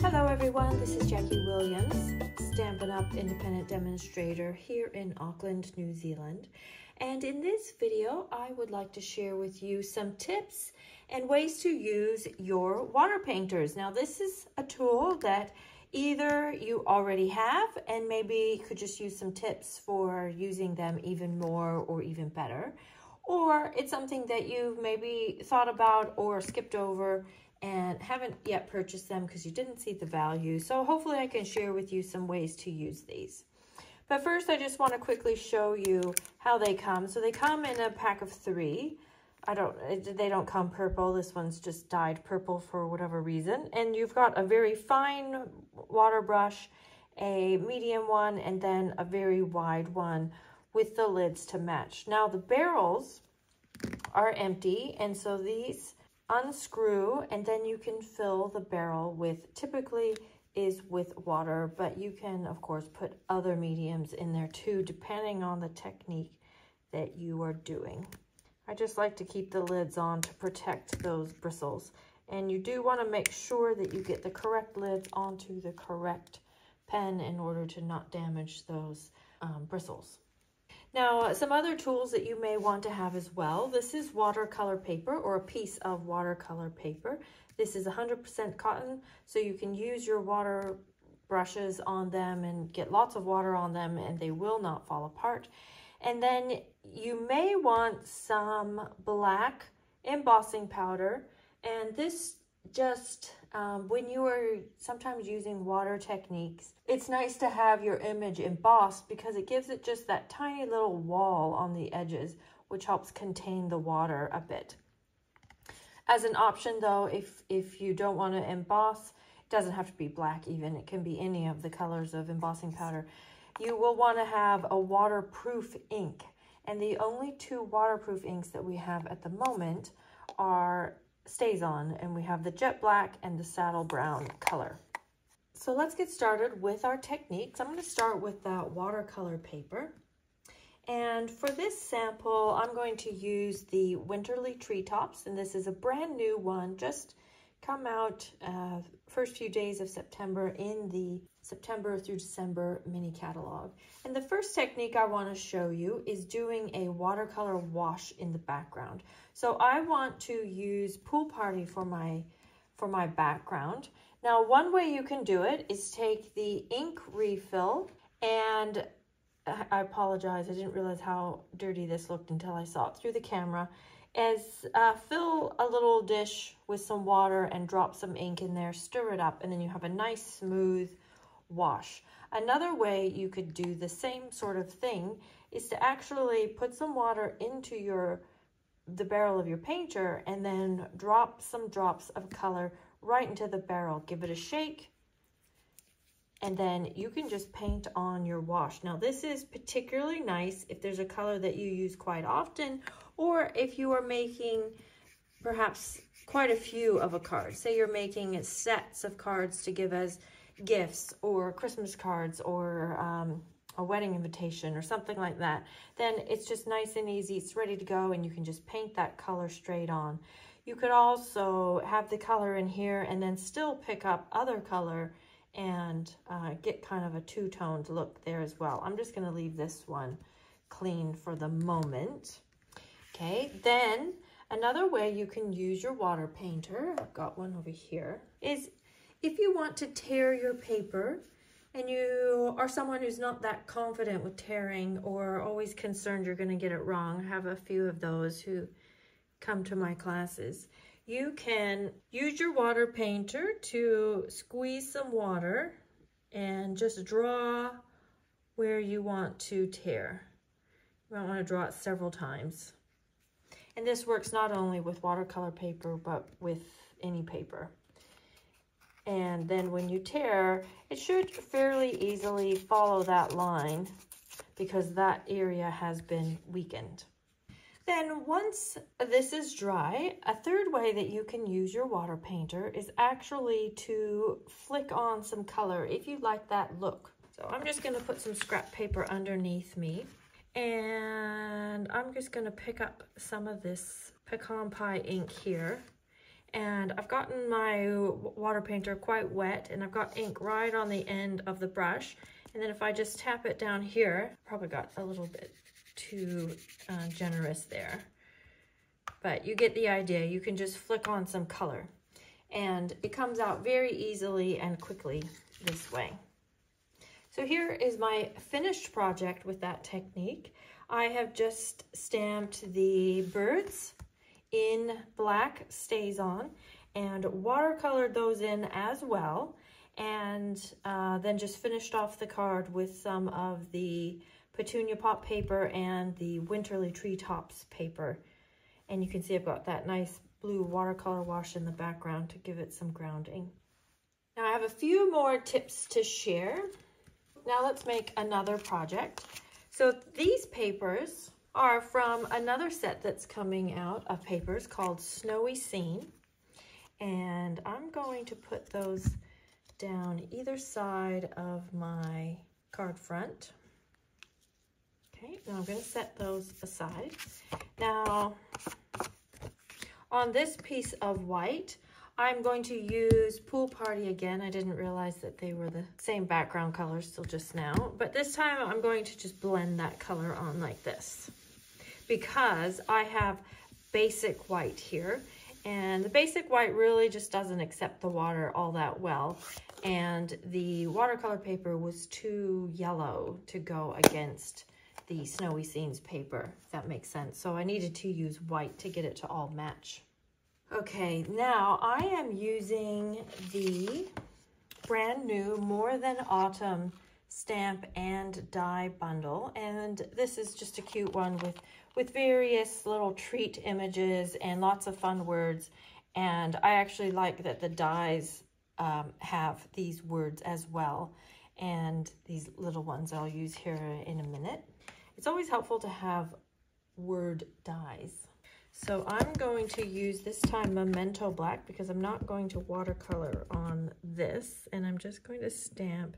Hello everyone, this is Jacque Williams, Stampin' Up! Independent Demonstrator here in Auckland, New Zealand. And in this video, I would like to share with you some tips and ways to use your water painters. Now this is a tool that either you already have and maybe could just use some tips for using them even more or even better, or it's something that you've maybe thought about or skipped over and haven't yet purchased them because you didn't see the value. So hopefully I can share with you some ways to use these. But first I just want to quickly show you how they come. So they come in a pack of three. I don't, they don't come purple. This one's just dyed purple for whatever reason. And you've got a very fine water brush, a medium one, and then a very wide one with the lids to match. Now the barrels are empty, and so these unscrew and then you can fill the barrel with typically is with water but you can of course put other mediums in there too depending on the technique that you are doing. I just like to keep the lids on to protect those bristles. And you do want to make sure that you get the correct lids onto the correct pen in order to not damage those um, bristles now, some other tools that you may want to have as well. This is watercolor paper or a piece of watercolor paper. This is 100% cotton, so you can use your water brushes on them and get lots of water on them and they will not fall apart. And then you may want some black embossing powder and this just um, when you are sometimes using water techniques, it's nice to have your image embossed because it gives it just that tiny little wall on the edges, which helps contain the water a bit. As an option though, if, if you don't want to emboss, it doesn't have to be black even, it can be any of the colors of embossing powder. You will want to have a waterproof ink. And the only two waterproof inks that we have at the moment are StazOn and we have the jet black and the saddle brown color. So let's get started with our techniques. I'm going to start with that watercolor paper. And for this sample, I'm going to use the Winterly Treetops, and this is a brand new one, just come out uh, first few days of September in the September through December mini catalog. And the first technique I want to show you is doing a watercolor wash in the background. So I want to use Pool Party for my, for my background. Now, one way you can do it is take the ink refill and I apologize, I didn't realize how dirty this looked until I saw it through the camera is uh, fill a little dish with some water and drop some ink in there, stir it up, and then you have a nice smooth wash. Another way you could do the same sort of thing is to actually put some water into your the barrel of your painter and then drop some drops of color right into the barrel. Give it a shake and then you can just paint on your wash. Now this is particularly nice if there's a color that you use quite often or if you are making perhaps quite a few of a card. Say you're making sets of cards to give as gifts or Christmas cards or um, a wedding invitation or something like that. Then it's just nice and easy. It's ready to go and you can just paint that color straight on. You could also have the color in here and then still pick up other color and uh, get kind of a two-toned look there as well. I'm just going to leave this one clean for the moment. Okay, then another way you can use your water painter, I've got one over here, is if you want to tear your paper and you are someone who's not that confident with tearing or always concerned you're going to get it wrong, I have a few of those who come to my classes. You can use your water painter to squeeze some water and just draw where you want to tear. You might want to draw it several times. And this works not only with watercolor paper, but with any paper. And then when you tear, it should fairly easily follow that line because that area has been weakened. Then once this is dry, a third way that you can use your water painter is actually to flick on some color if you like that look. So I'm just gonna put some scrap paper underneath me and I'm just gonna pick up some of this pecan pie ink here and I've gotten my water painter quite wet and I've got ink right on the end of the brush. And then if I just tap it down here, probably got a little bit too uh, generous there. But you get the idea. You can just flick on some color and it comes out very easily and quickly this way. So here is my finished project with that technique. I have just stamped the birds in black StazOn and watercolored those in as well and uh, then just finished off the card with some of the petunia pop paper and the winterly treetops paper and you can see I've got that nice blue watercolor wash in the background to give it some grounding. Now I have a few more tips to share. Now let's make another project. So these papers are from another set that's coming out of papers called Snowy Scene. And I'm going to put those down either side of my card front. Okay, now I'm going to set those aside. Now, on this piece of white, I'm going to use Pool Party again. I didn't realize that they were the same background colors till just now. But this time I'm going to just blend that color on like this because I have basic white here. And the basic white really just doesn't accept the water all that well. And the watercolor paper was too yellow to go against the Snowy Scenes paper, if that makes sense. So I needed to use white to get it to all match. Okay, now I am using the brand new More Than Autumn stamp and die bundle. And this is just a cute one with, with various little treat images and lots of fun words. And I actually like that the dies um, have these words as well. And these little ones I'll use here in a minute. It's always helpful to have word dies. So I'm going to use this time Memento Black because I'm not going to watercolor on this. And I'm just going to stamp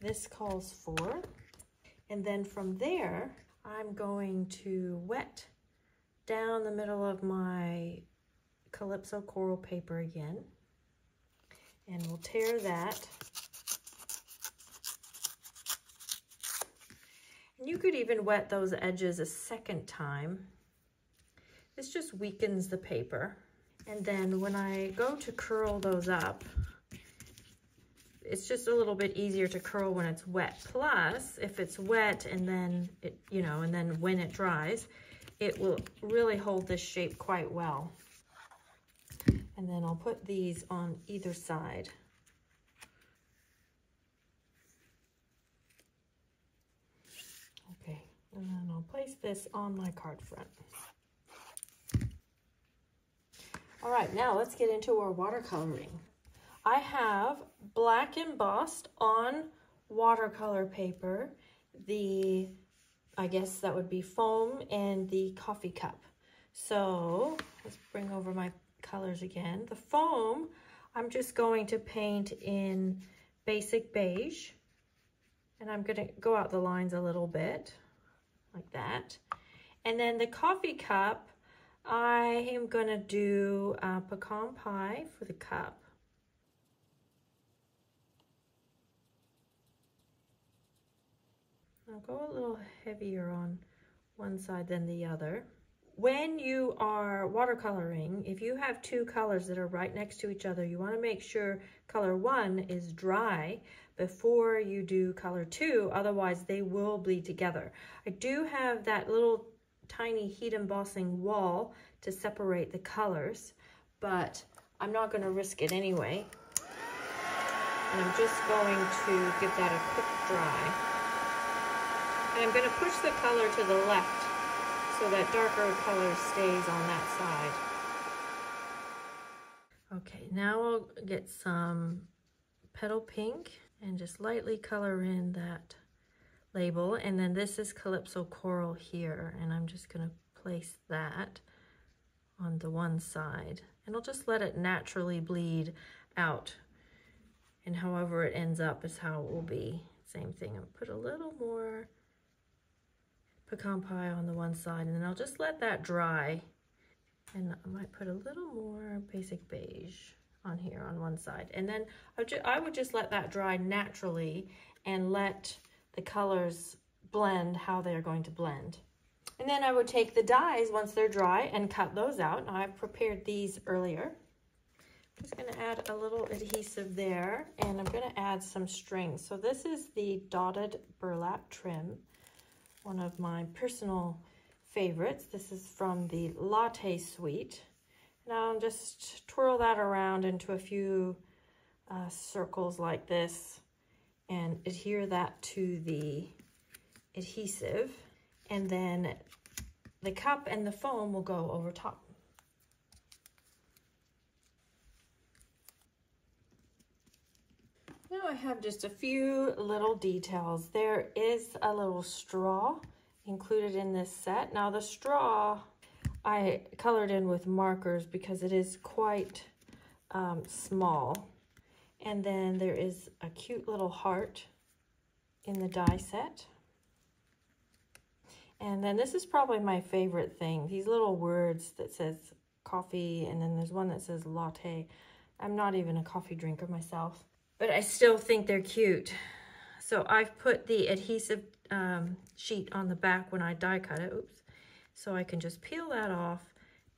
this calls for. And then from there, I'm going to wet down the middle of my Calypso coral paper again. And we'll tear that And you could even wet those edges a second time. This just weakens the paper. And then when I go to curl those up, it's just a little bit easier to curl when it's wet. Plus, if it's wet and then, it, you know, and then when it dries, it will really hold this shape quite well. And then I'll put these on either side. Okay, and then I'll place this on my card front. All right, now let's get into our watercoloring. I have black embossed on watercolor paper, the, I guess that would be foam and the coffee cup. So let's bring over my colors again. The foam, I'm just going to paint in basic beige. And I'm gonna go out the lines a little bit like that. And then the coffee cup, I am going to do uh, pecan pie for the cup. I'll go a little heavier on one side than the other. When you are watercoloring, if you have two colors that are right next to each other, you want to make sure color one is dry before you do color two, otherwise they will bleed together. I do have that little tiny heat embossing wall to separate the colors, but I'm not going to risk it anyway. And I'm just going to give that a quick dry. And I'm going to push the color to the left so that darker color stays on that side. Okay, now I'll get some petal pink and just lightly color in that label. And then this is Calypso Coral here, and I'm just gonna place that on the one side. And I'll just let it naturally bleed out. And however it ends up is how it will be. Same thing, I'll put a little more pecan pie on the one side, and then I'll just let that dry. And I might put a little more basic beige on here on one side. And then I would just let that dry naturally and let the colors blend how they're going to blend. And then I would take the dies once they're dry and cut those out. Now I've prepared these earlier. I'm just gonna add a little adhesive there and I'm gonna add some strings. So this is the dotted burlap trim, one of my personal favorites. This is from the Latte Suite. Now I'll just twirl that around into a few uh, circles like this and adhere that to the adhesive. And then the cup and the foam will go over top. Now I have just a few little details. There is a little straw included in this set. Now the straw I colored in with markers because it is quite um, small. And then there is a cute little heart in the die set. And then this is probably my favorite thing. These little words that says coffee and then there's one that says latte. I'm not even a coffee drinker myself, but I still think they're cute. So I've put the adhesive um, sheet on the back when I die cut it. Oops so I can just peel that off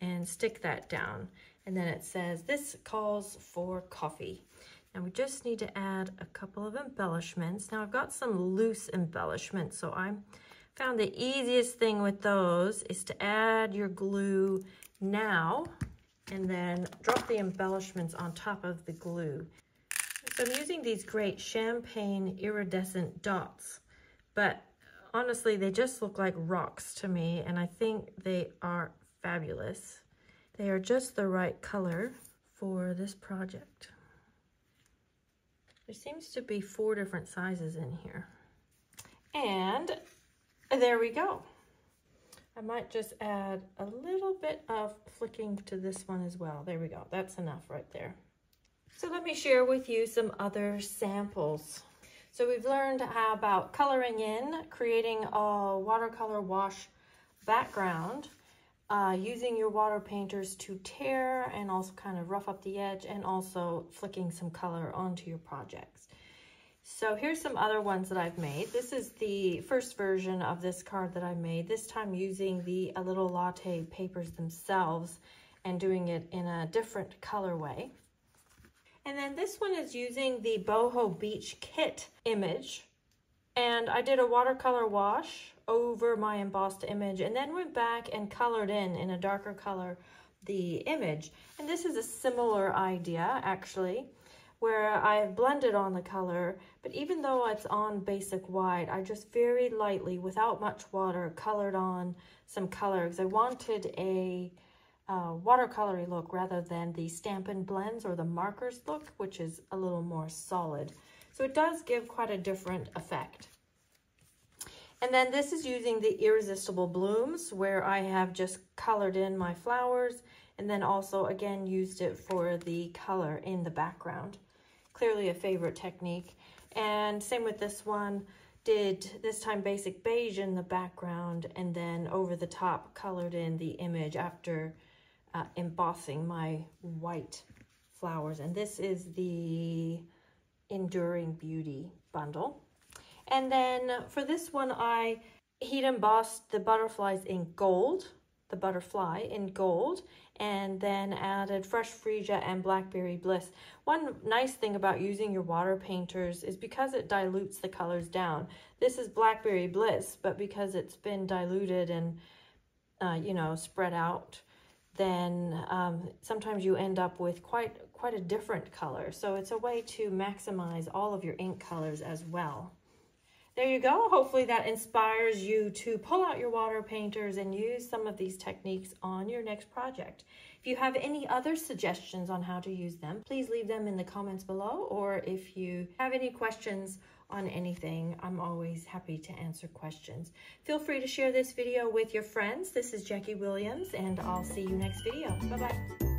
and stick that down. And then it says, this calls for coffee. Now we just need to add a couple of embellishments. Now I've got some loose embellishments, so I found the easiest thing with those is to add your glue now and then drop the embellishments on top of the glue. So I'm using these great champagne iridescent dots, but honestly, they just look like rocks to me, and I think they are fabulous. They are just the right color for this project. There seems to be four different sizes in here. And there we go. I might just add a little bit of flicking to this one as well. There we go. That's enough right there. So let me share with you some other samples. So we've learned about coloring in, creating a watercolor wash background, uh, using your water painters to tear and also kind of rough up the edge and also flicking some color onto your projects. So here's some other ones that I've made. This is the first version of this card that I made, this time using the A Little Latte papers themselves and doing it in a different colorway. And then this one is using the Boho Beach Kit image. And I did a watercolor wash over my embossed image and then went back and colored in, in a darker color, the image. And this is a similar idea, actually, where I've blended on the color, but even though it's on basic white, I just very lightly, without much water, colored on some color because I wanted a uh, watercolory look rather than the Stampin' Blends or the markers look, which is a little more solid. So it does give quite a different effect. And then this is using the Irresistible Blooms where I have just colored in my flowers and then also again used it for the color in the background. Clearly a favorite technique. And same with this one, did this time basic beige in the background and then over the top colored in the image after uh, embossing my white flowers. And this is the Enduring Beauty bundle. And then for this one, I heat embossed the butterflies in gold, the butterfly in gold, and then added Fresh Freesia and Blackberry Bliss. One nice thing about using your water painters is because it dilutes the colors down. This is Blackberry Bliss, but because it's been diluted and, uh, you know, spread out, then um, sometimes you end up with quite quite a different color. So it's a way to maximize all of your ink colors as well. There you go. Hopefully that inspires you to pull out your water painters and use some of these techniques on your next project. If you have any other suggestions on how to use them, please leave them in the comments below. Or if you have any questions on anything, I'm always happy to answer questions. Feel free to share this video with your friends. This is Jacque Williams, and I'll see you next video. Bye-bye.